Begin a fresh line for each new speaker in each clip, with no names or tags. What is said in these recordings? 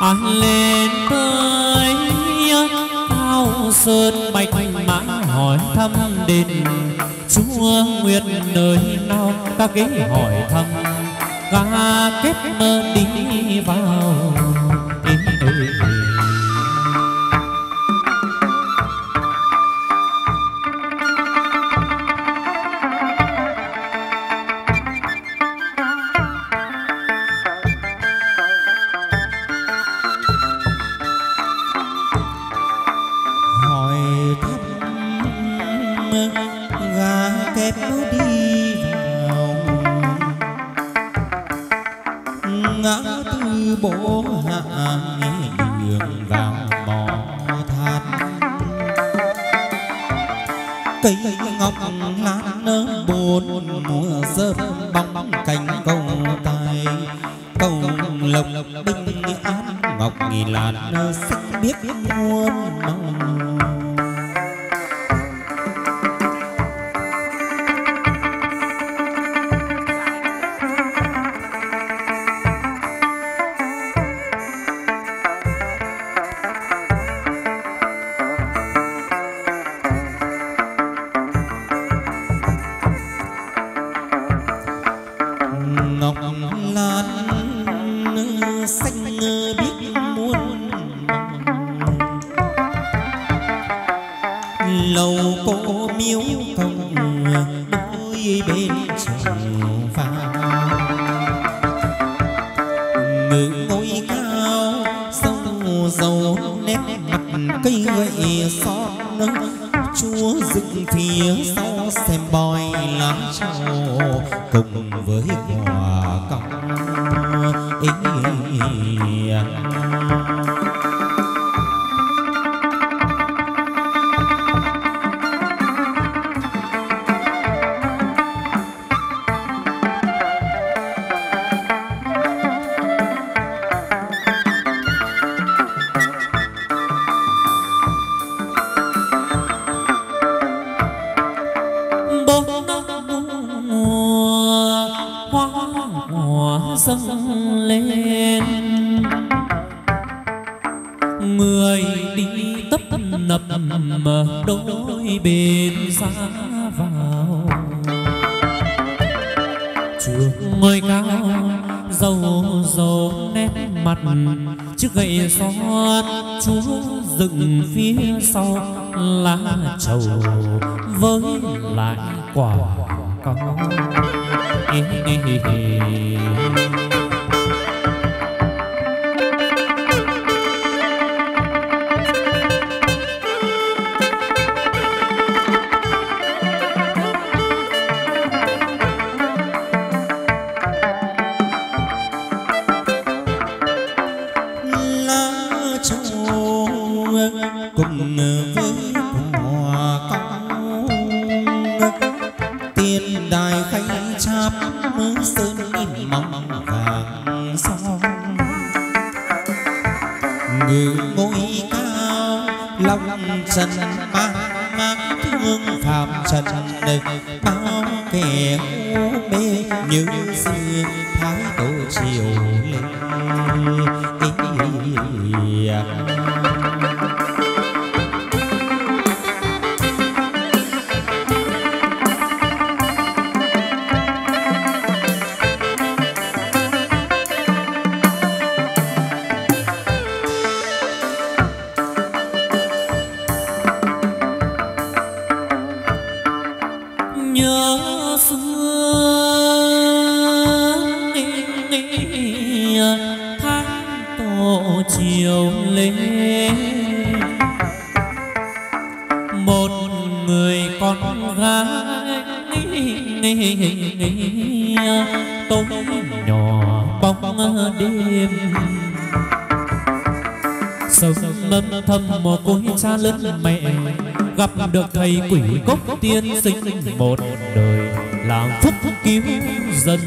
anh lên tới cao sơn bạch mã hỏi thăm đền. Chúa nguyệt nơi nào ta ghé hỏi thăm. Và kết mơ đi vào.
Ngọc lan xanh biết muôn lầu cô miếu công đôi bên chiều vào ngự ngôi cao, sông dầu nét mặt cây gậy son chúa dựng phía sau xem bói lá trầu cùng với
hòa cộng có
lá
một người con gái. Tối nhỏ bóng đêm. Sông âm thầm một côi cha lớn mẹ. Gặp được thầy quỷ cốc tiên sinh một đời làm phúc cứu dân.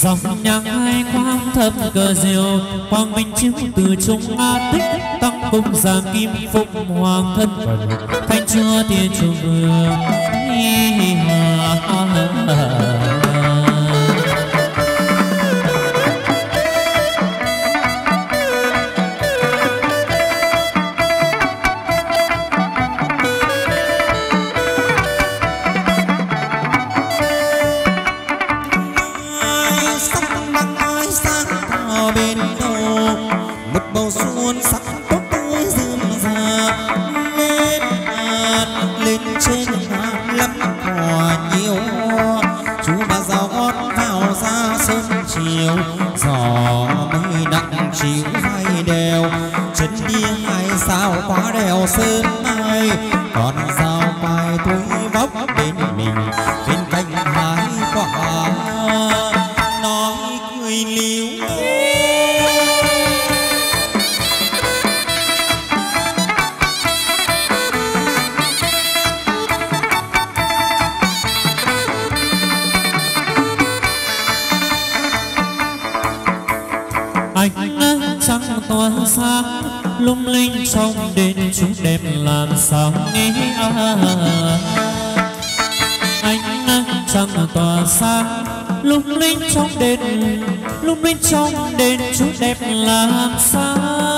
dòng
nhạc hai khoang thơm cờ diều quang minh chiếu từ trung a tích, tăng cung già kim phục hoàng thân thanh chúa
thiên
trùng vừa trăng tỏa sáng, lung linh trong đêm chúng đẹp làm sao nghĩ anh? ánh nắng trăng tỏa sáng, lung linh trong đền lung linh trong đền chúng đẹp làm sao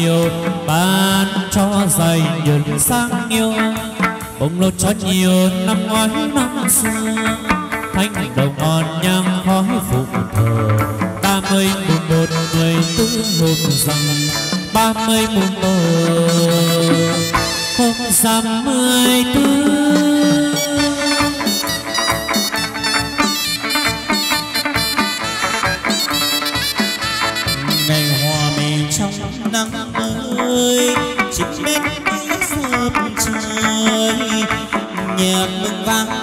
nhiều, ban cho dày nhường sang yêu bông lột cho nhiều năm ngoái năm xưa, thanh đồng ngon nhang khói phụng thờ. Ba mươi mùng một người tư hôm rằng ba mươi mùng một. Hôm dằm mười tư bang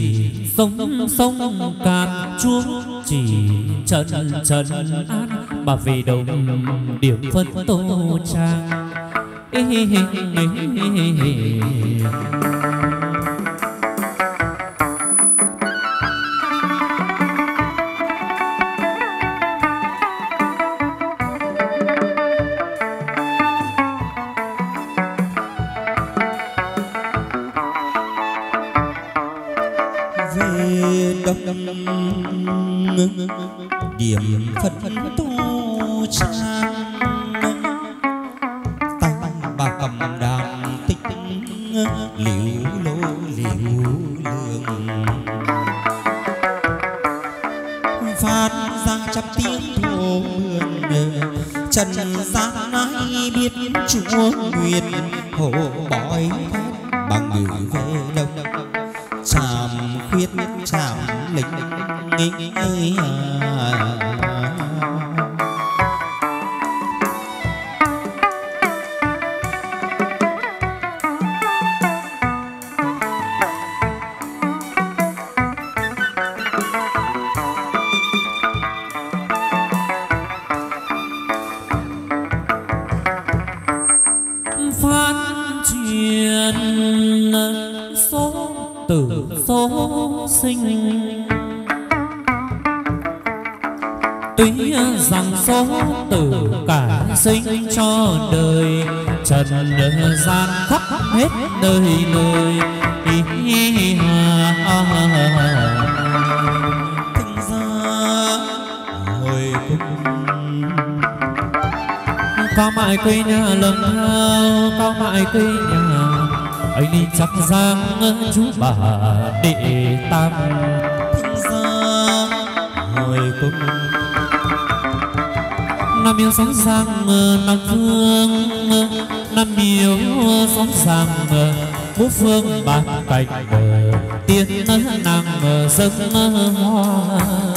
chỉ sông sông cạn chuông chỉ trần trần an. bà về đồng điểm phân tô trang số tử số sinh tuy rằng số tử cả sinh cho đời trần gian khắp hết đời người
thực ra hồi cung
cao mại quê nhà lầm thao cao mãi quê nhà anh đi chắc giang chú bà đệ tam
thăng gia hồi cung.
Nam yêu sóng giang nam phương nam yêu sóng giang ngũ phương bát cảnh tiên nam dâng hoa.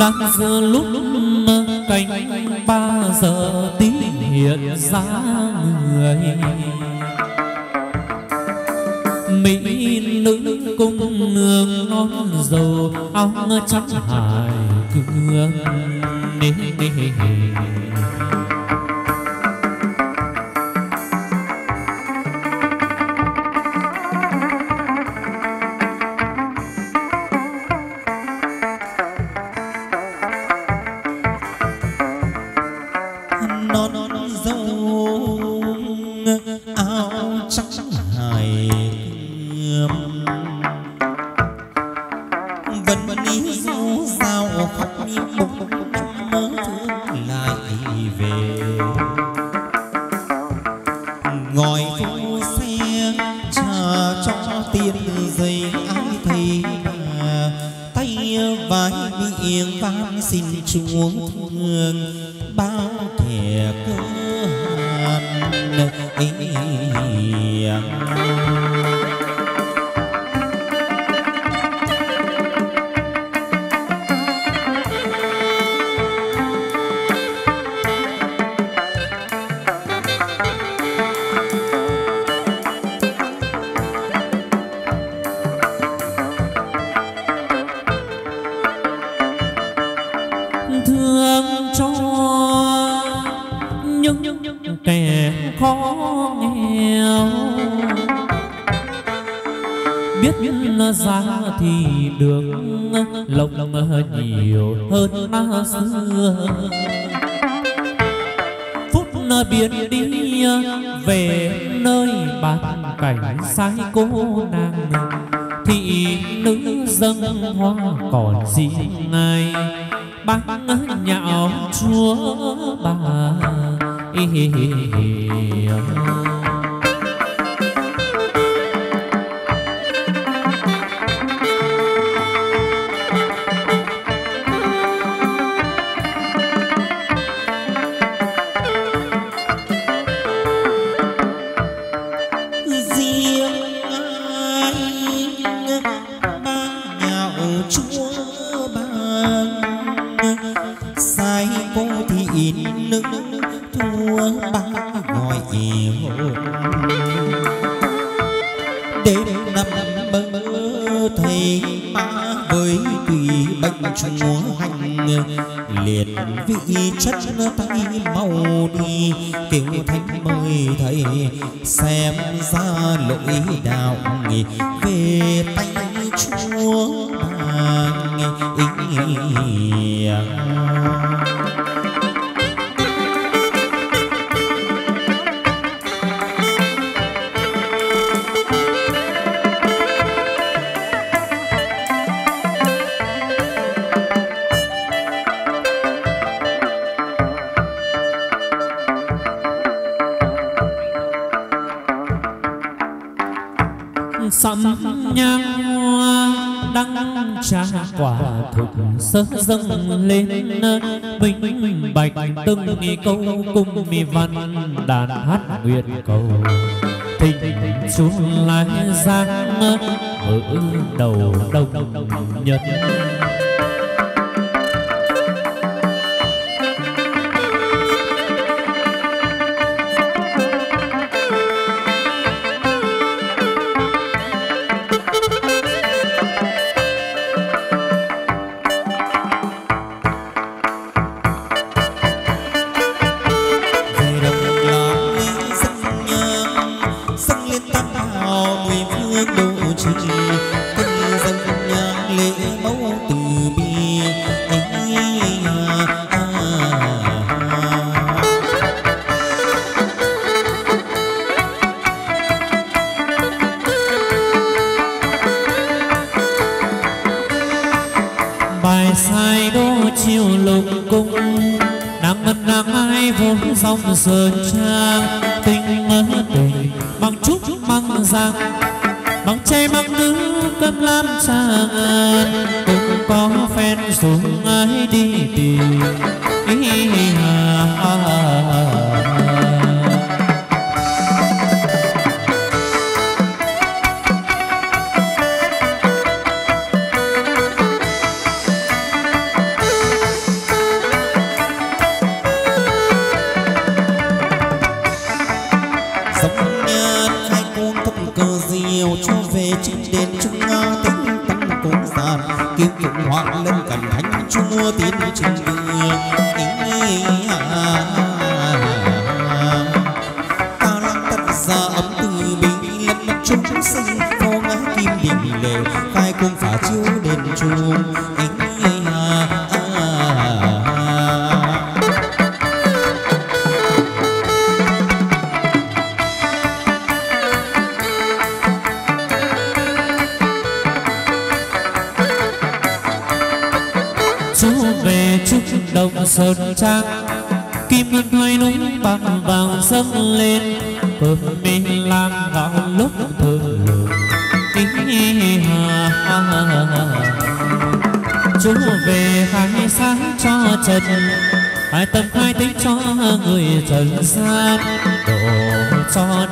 Đang giờ lúc canh ba giờ tí hiện ra người mỹ nữ cung nương non dầu áo trắng hải cương sai cô nàng thị nữ dân hoa còn gì ngày bác nhạo chúa bà hi. Sẵn nhang hoa đăng trang quả thục sớm dâng lên bình bạch từng nghi câu cung mi văn đàn hát nguyện cầu thình chú lại giang mở đầu đông nhật
à,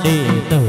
tê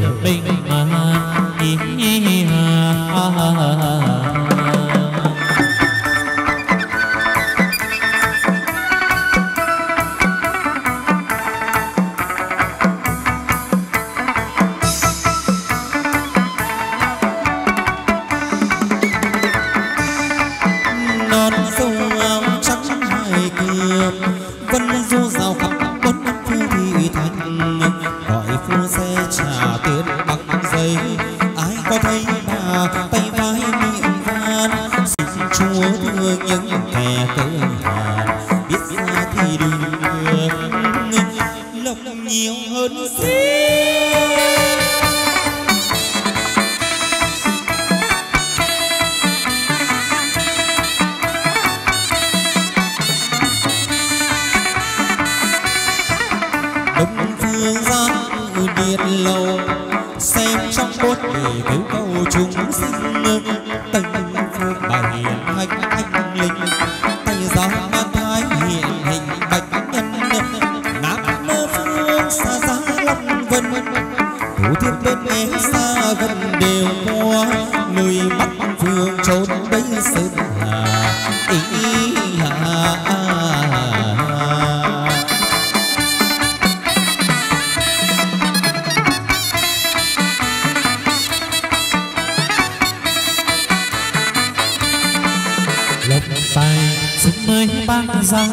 mới ban ra.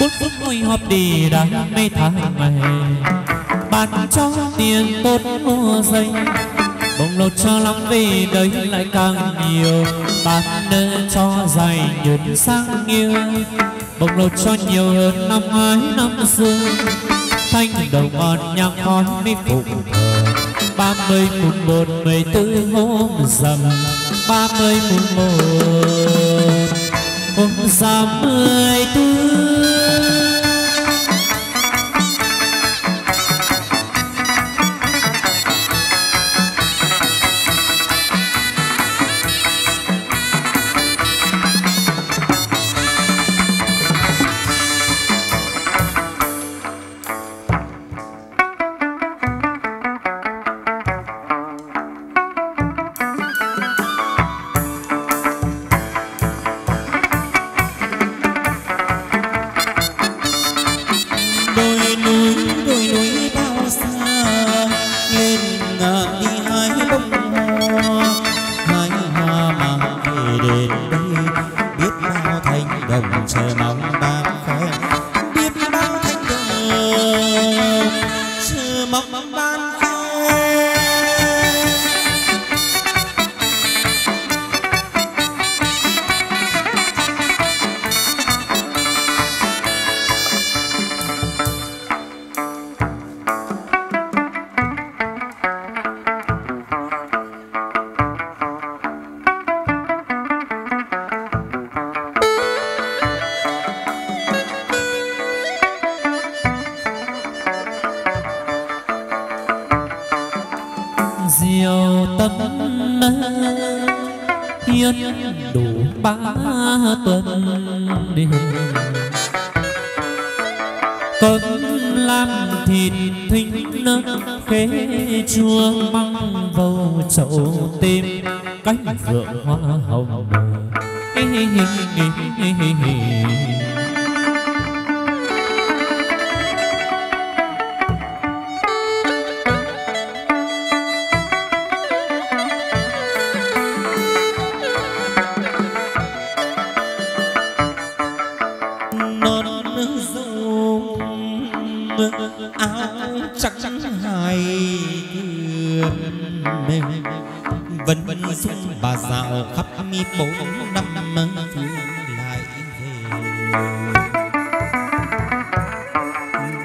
Bốn phút vui họp đi đặt mây tháng ngày bán cho tiền tốt mua dây bồng lột cho lắm vì đấy lại càng nhiều.
Bán nên cho dày nhột sang yêu bồng lột cho nhiều
hơn năm ngoái năm xưa. Thanh đồng ngọt nhạc khói mi phục ba mươi mùng một mười tư hôm dầm ba mươi mùng một hôm rằm mười tư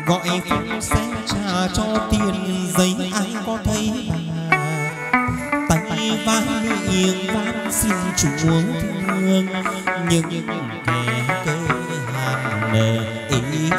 gọi phong sẽ trà
cho tiền giấy ai có thấy tay vai yên vang xin chúa thương những kẻ cơ hàn ý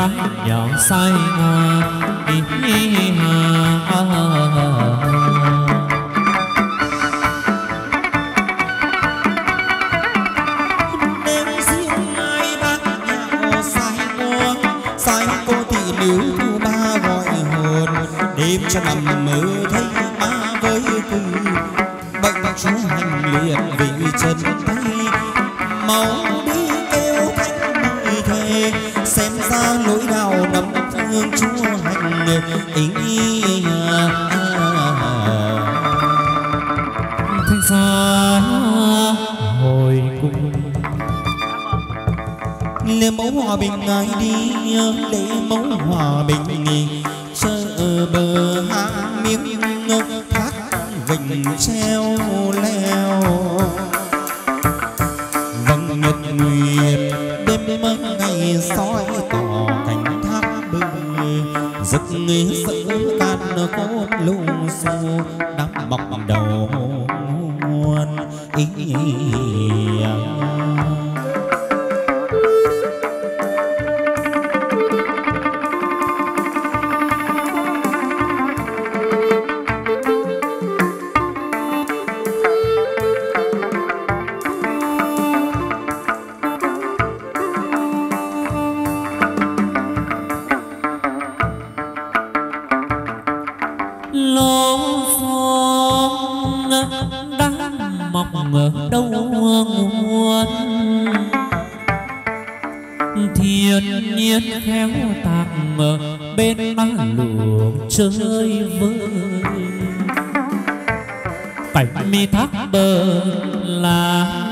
bán nhỏ say ngờ ra nỗi đau đắm thương chúa hành tình à, thanh xa hồi cung
lê mẫu hòa bình ngài đi lê mẫu hòa bình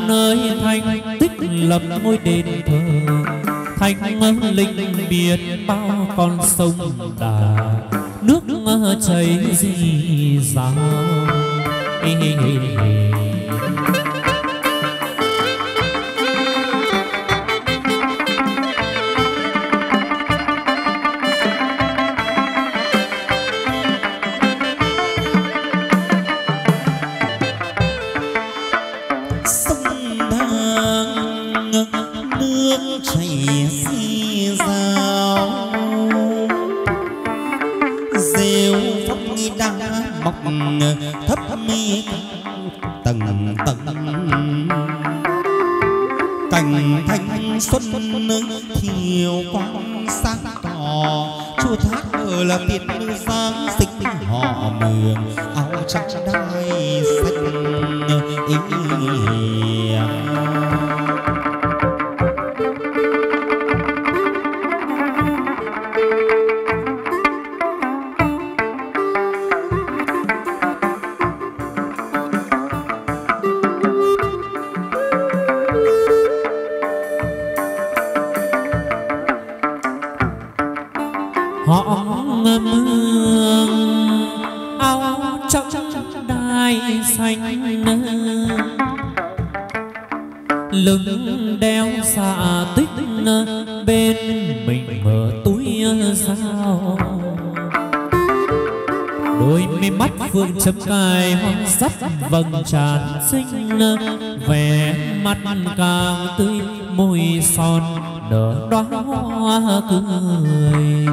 nơi thanh tích lập ngôi đền thờ. Thanh linh biển bao con sông đà, nước chảy gì ra đai xanh lưng đeo xạ tích bên mình mở túi sao đôi mi mắt phương chấm cài hoang sắt vầng trán xinh vẻ mặt càng tươi,
môi son nở đoá hoa cười.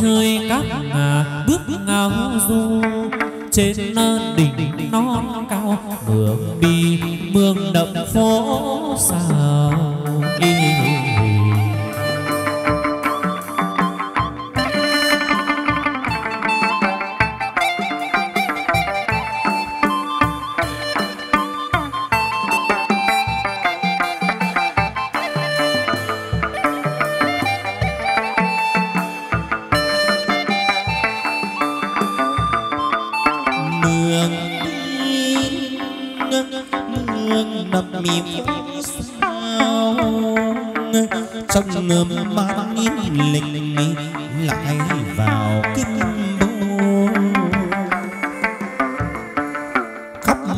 chơi các bước ngao du. Trên đỉnh non cao mưa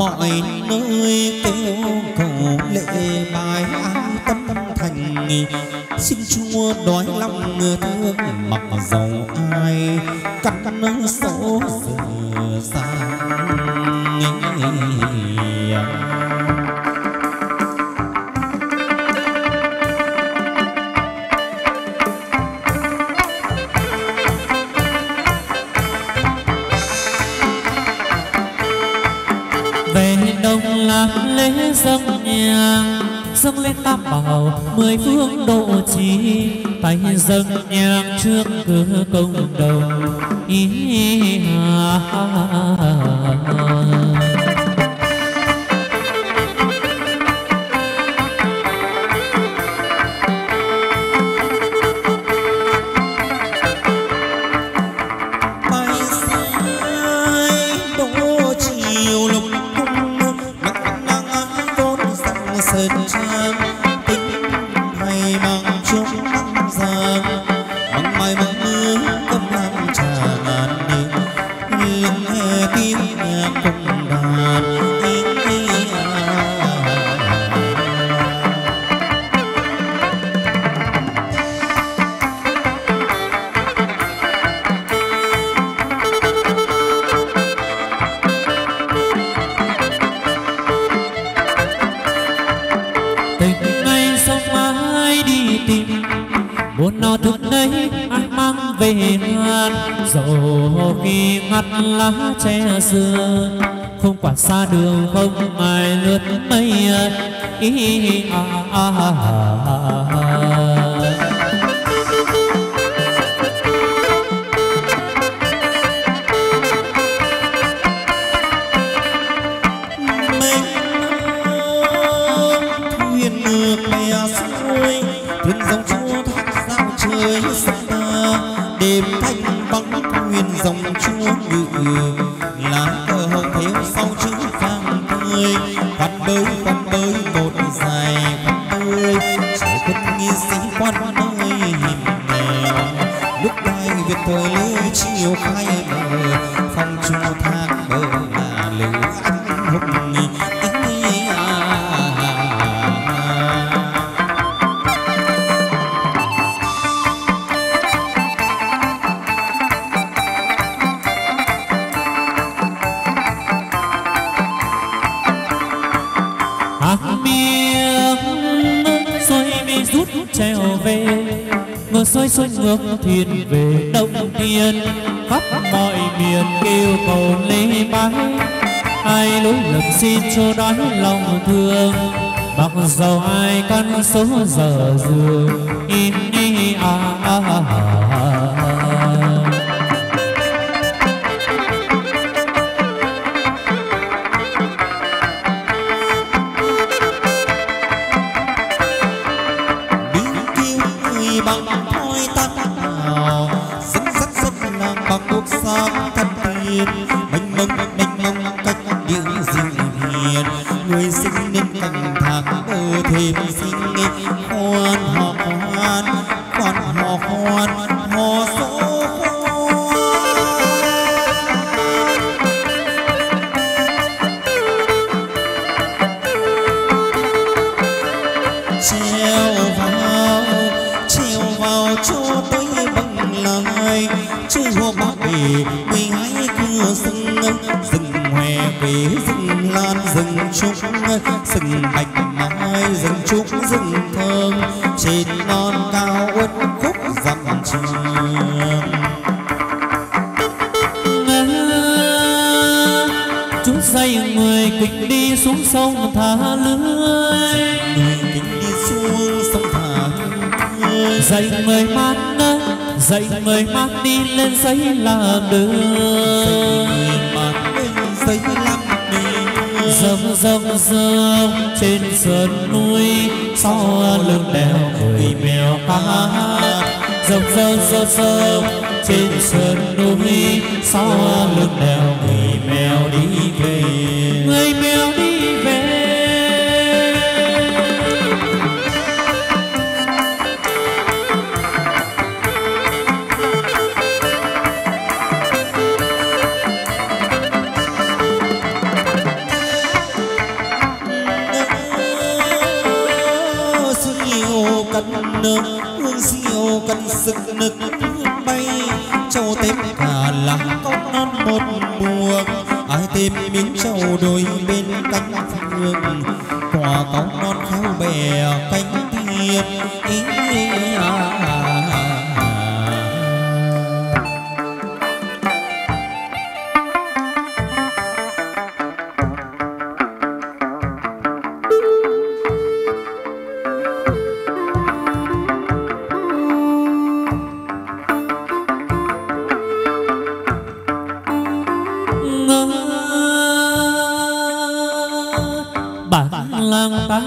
mọi nơi kêu cầu lễ bài ai tâm thành xin chúa đói lòng thương mặc dầu ai, cắt nâng số giờ
xa lễ dâng nhang, dâng lên tam bảo, mười phương độ trì. Tay dâng nhang trước cửa công đồng, ý hà về ngàn dầu khi ngắt lá che xưa không quản xa đường không ai lướt mây ý à, à, à, à, à. à. Chiều khai thiên thuyền về đông thiên khắp mọi miền kêu cầu lê bái. Ai lối lầm xin cho
đói lòng thương mặc dầu ai căn số giờ
giường in đi à, à, à,
dậy người mát dậy người mát đi lên giấy làm đường.
Giấy đi
dầm dầm dầm trên sườn núi sau lưng đèo người mèo hát dầm dầm dầm trên sườn núi sau lưng đèo người
tìm miếng châu đôi bên cánh phương quả cong non khéo bè
canh bản làng ta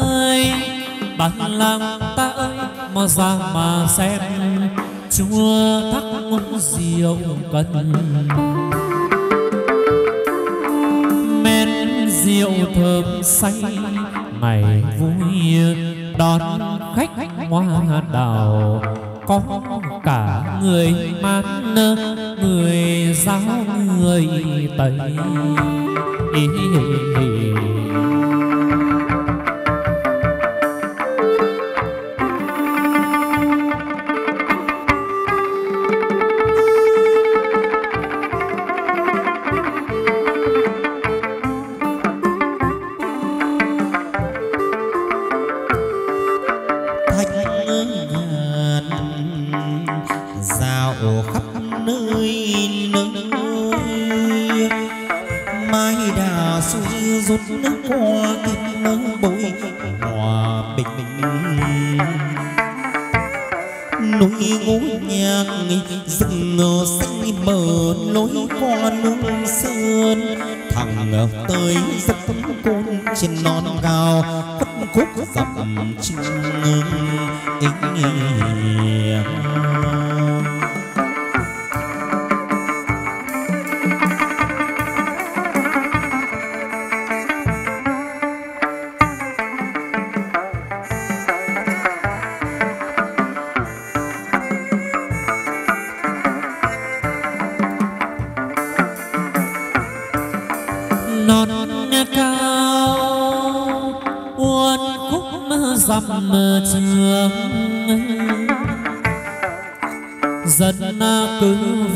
ơi, bản làng ta ơi mà ra mà xem. Chúa thắc ngôn rượu cần? Men rượu thơm say, ngày vui đón khách hoa đào. Có cả người man người giáo người tây
thanh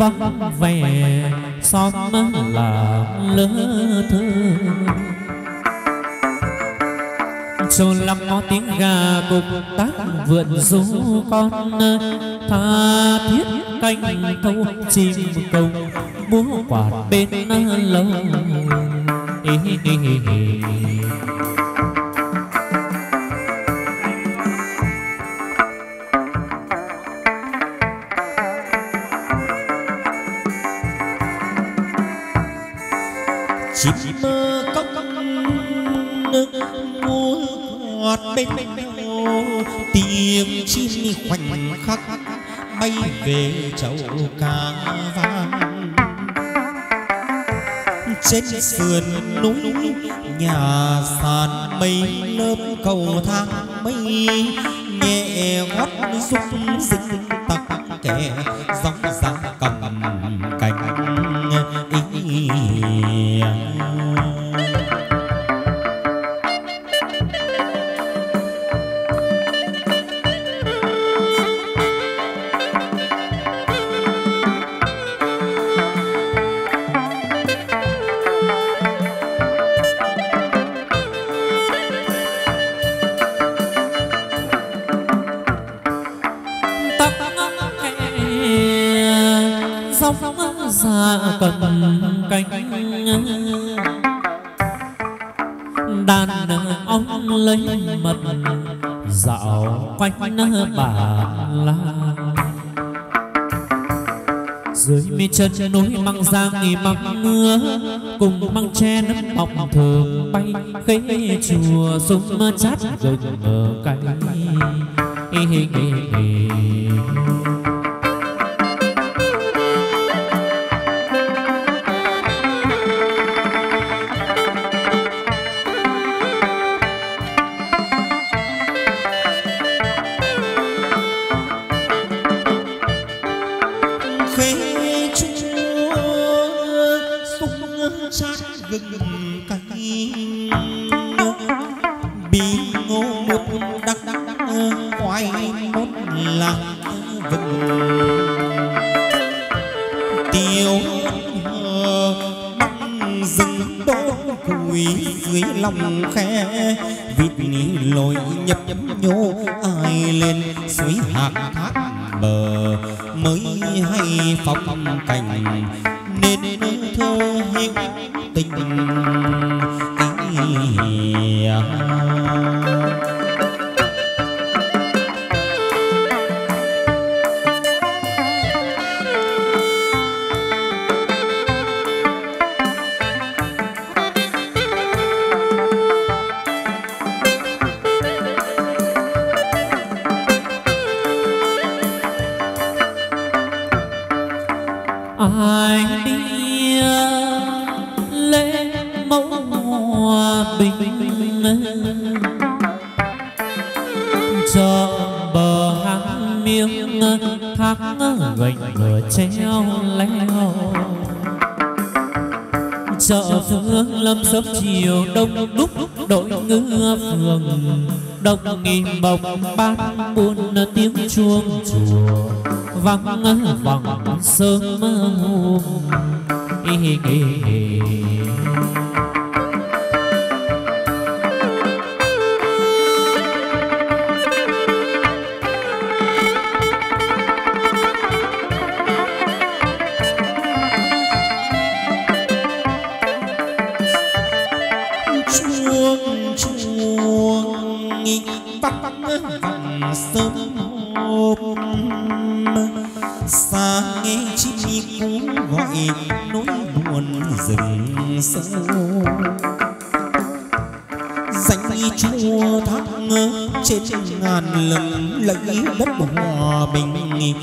vắng, vẻ xóm là lỡ thơ trồn lắm có tiếng gà cục tác vượn rú con, tha thiết canh thâu chim câu múa quạt bên lâu ê.
Bay về chậu ca vang trên sườn núi nhà sàn mây lớp cầu thang mây, nhẹ gót rung rinh tặc kẻ dòng giang cầm
chân núi măng giang nghỉ măng mưa cùng măng tre nấp bọc thường bay. Khế chùa súng chát rừng mờ. đốt lặng vực tiêu hờ băng rừng đô cùi dưới lòng khe, vịt lội nhấp nhô ai lên suối hạc
thác bờ.
Mới hay phong cảnh nên thơ hiu tình. Nước chiều đông đúc đội ngựa phường đông nghìn bồng ban buôn tiếng chuông chùa. Vang vẳng sớm hôm đất lấy
đất hòa bình.